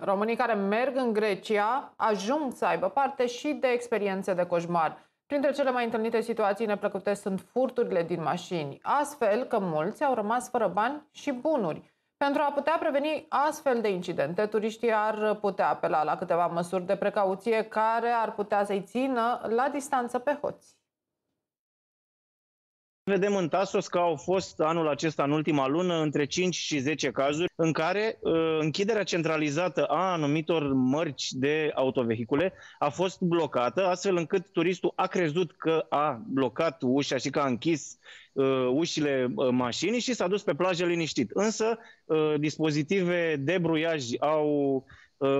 Românii care merg în Grecia ajung să aibă parte și de experiențe de coșmar. Printre cele mai întâlnite situații neplăcute sunt furturile din mașini, astfel că mulți au rămas fără bani și bunuri. Pentru a putea preveni astfel de incidente, turiștii ar putea apela la câteva măsuri de precauție care ar putea să-i țină la distanță pe hoți. Vedem în Tasos că au fost anul acesta, în ultima lună, între 5 și 10 cazuri în care uh, închiderea centralizată a anumitor mărci de autovehicule a fost blocată, astfel încât turistul a crezut că a blocat ușa și că a închis uh, ușile uh, mașinii și s-a dus pe plajă liniștit. Însă, uh, dispozitive de bruiaj au Uh,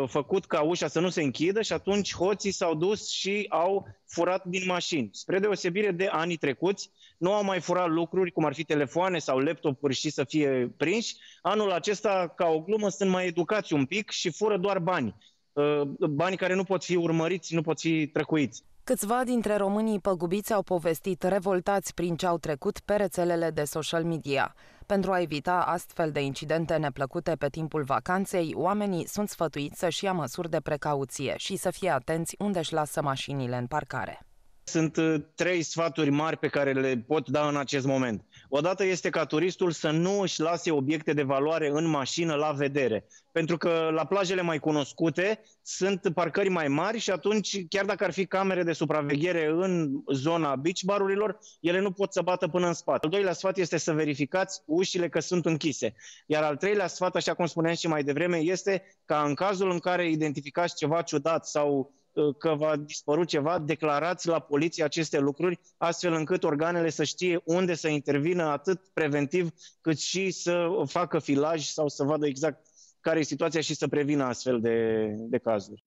făcut ca ușa să nu se închidă și atunci hoții s-au dus și au furat din mașini. Spre deosebire de anii trecuți, nu au mai furat lucruri cum ar fi telefoane sau laptopuri și să fie prinși. Anul acesta, ca o glumă, sunt mai educați un pic și fură doar bani. Uh, bani care nu pot fi urmăriți, nu pot fi trăcuiți. Câțiva dintre românii păgubiți au povestit revoltați prin ce au trecut pe rețelele de social media. Pentru a evita astfel de incidente neplăcute pe timpul vacanței, oamenii sunt sfătuiți să-și ia măsuri de precauție și să fie atenți unde își lasă mașinile în parcare. Sunt uh, trei sfaturi mari pe care le pot da în acest moment. Odată este ca turistul să nu își lase obiecte de valoare în mașină la vedere. Pentru că la plajele mai cunoscute sunt parcări mai mari și atunci, chiar dacă ar fi camere de supraveghere în zona beach barurilor, ele nu pot să bată până în spate. Al doilea sfat este să verificați ușile că sunt închise. Iar al treilea sfat, așa cum spuneam și mai devreme, este ca în cazul în care identificați ceva ciudat sau că va dispăru ceva, declarați la poliție aceste lucruri, astfel încât organele să știe unde să intervină atât preventiv, cât și să facă filaj sau să vadă exact care e situația și să prevină astfel de, de cazuri.